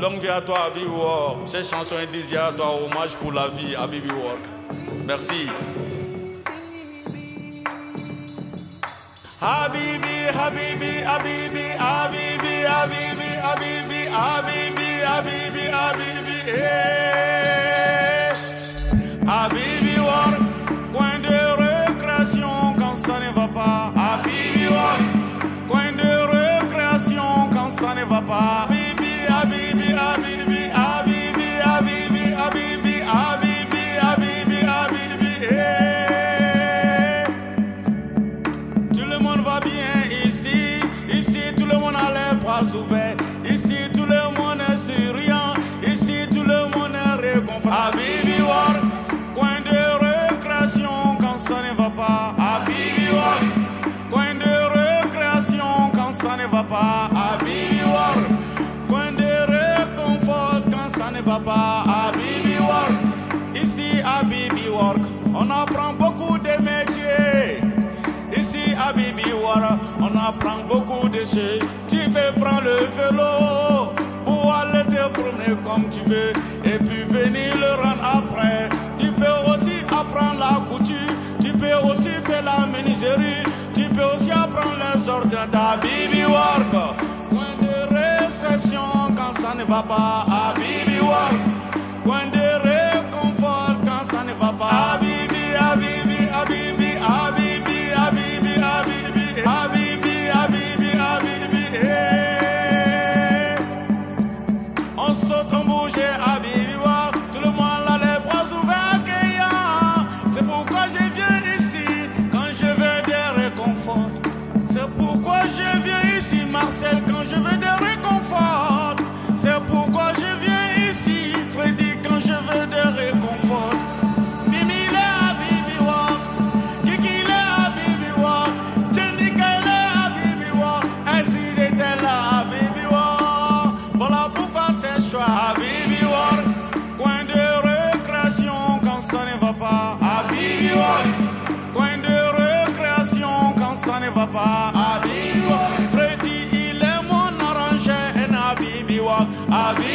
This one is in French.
Longue vie à toi, Habibi Work. Cette chanson est dédiée à toi, hommage pour la vie, Habibi Work. Merci. Habibi, Habibi, Habibi, Habibi, Habibi, Habibi, Habibi, Habibi, Habibi, eh. Habibi Work, coin de récréation quand ça ne va pas. Habibi Work, coin de récréation quand ça ne va pas. Bras ici tout le monde est souriant, ici tout le monde est réconfort. Habibi War, coin de récréation quand ça ne va pas. Habibi War, coin de récréation quand ça ne va pas. Habibi War, coin de réconfort quand ça ne va pas. Habibi War, ici Habibi Work, on apprend beaucoup de métiers. Ici à Bibi Wara, on apprend beaucoup de choses. Le vélo pour aller te promener comme tu veux et puis venir le rendre après. Tu peux aussi apprendre la couture, tu peux aussi faire la menuiserie, tu peux aussi apprendre les ordinateurs. Bibi Work, point de restriction quand ça ne va pas. viens ici quand je veux des réconforts. C'est pourquoi je viens ici, Marcel, quand je veux des réconforts. C'est pourquoi je viens ici, Freddy, quand je veux des réconforts. Voilà pourquoi c'est choix. Amém.